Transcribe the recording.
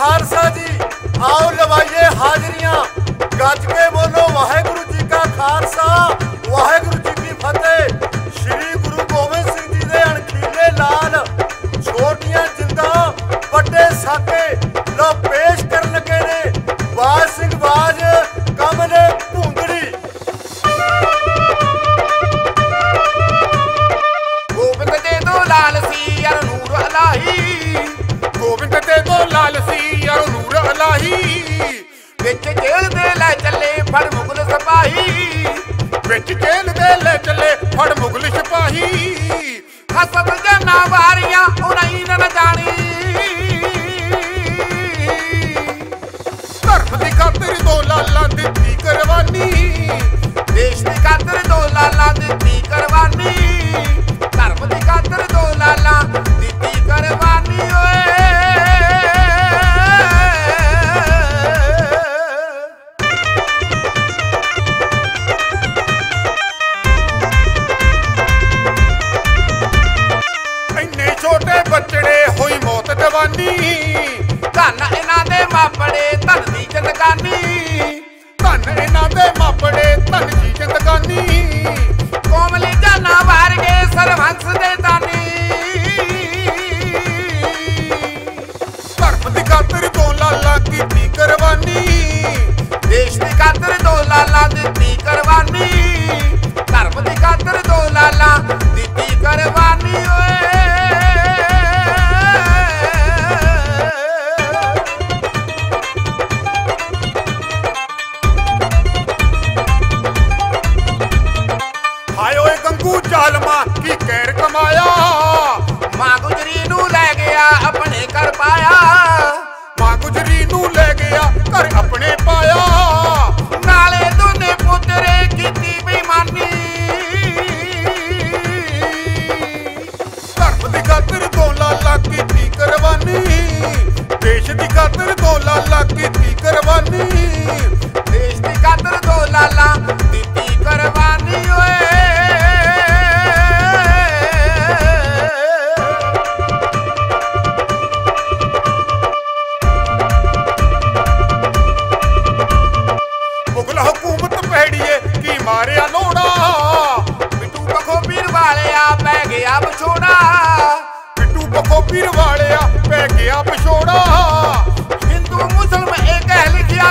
ਖਾਲਸਾ ਜੀ ਆਓ ਲਵਾਈਏ ਵਿੱਚ ਜੇਲ੍ਹ ਦੇ ਲੈ ਚੱਲੇ ਫੜ ਮੁਗਲ ਸਿਪਾਹੀ। ਵਿੱਚ ਜੇਲ੍ਹ ਦੇ ਲੈ ਚੱਲੇ ਫੜ ਮੁਗਲ ਸਿਪਾਹੀ। ਹਸਬ ਜਨਾ ਵਾਰੀਆਂ ਉਨਈ ਨਾ ਜਾਣੀ। ਧਰਮ ਦੀ ਖਾਤਰ ਦੋ ਲਾਲਾਂ ਦਿੱਤੀ ਕੁਰਬਾਨੀ। ਦੇਸ਼ ਦੀ ਖਾਤਰ ਦੋ ਲਾਲਾਂ ਦਿੱਤੀ ਇੰਨੇ ਛੋਟੇ ਹੋਈ ਮੌਤ ਜਵਾਨੀ। ਧੰਨ ਇਹਨਾਂ ਦੇ ਮਾਪੜੇ, ਧਨ ਦੀ ਜ਼ਿੰਦਗਾਨੀ ਧੰਨ ਇਹਨਾਂ ਦੇ ਮਾਪੜੇ, ਧਨ ਦੀ ਜ਼ਿੰਦਗਾਨੀ ਕੋਮਲੀ ਜਾਨਾ ਵਾਰ ਗਏ ਸਰਵੰਸ ਦੇ ਦਾਨੀ। ਧਰਮ ਦੀ ਖਾਤਰ ਤੋਂ ਲਾਲਾ ਕੀਤੀ ਕੁਰਬਾਨੀ। ਦੇਸ਼ ਦੀ ਖਾਤਰ ਤੋਂ ਲਾਲਾ ਦਿੱਤੀ ਕਰ ਓਏ ਗੰਗੂ ਜ਼ਾਲਮਾ ਕੀ ਕਹਿਰ ਕਮਾਇਆ? ਮਾਂ ਗੁਜਰੀ ਨੂੰ ਲੈ ਗਿਆ, ਆਪਣੇ ਘਰ ਪਾਇਆ। ਮਾਂ ਗੁਜਰੀ ਨੂੰ ਲੈ ਗਿਆ, ਘਰ ਆਪਣੇ ਪਾਇਆ। ਨਾਲੇ ਦੋਨੇ ਪੁੱਤਰੇ ਕੀਤੀ ਬੇਈਮਾਨੀ। ਧਰਮ ਦੀ ਖਾਤਰ ਦੋ ਲਾਲਾ ਕੀਤੀ ਕੁਰਬਾਨੀ। ਦੇਸ਼ ਦੀ ਖਾਤਰ ਦੋ ਲਾ ਕੀਤੀ ਕੁਰਬਾਨੀ। ਪੀਰ ਵਾਲਿਆ ਪੈ ਗਿਆ ਵਿਛੋੜਾ ਹਿੰਦੂ ਮੁਸਲਮ ਇਹ ਕਹਿ ਲਿਖਿਆ